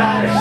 night.